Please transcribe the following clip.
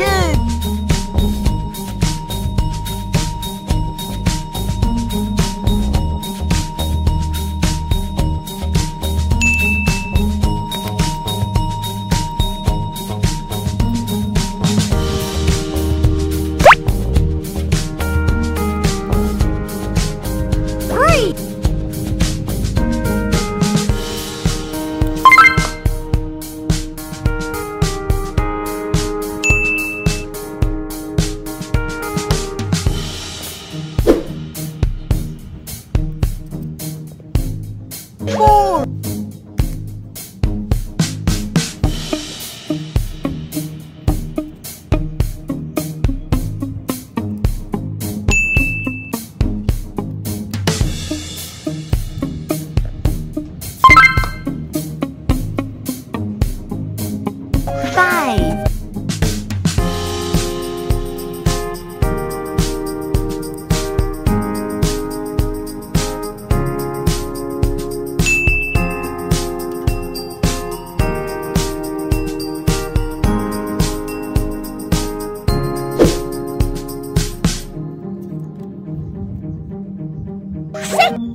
two. Four. sick!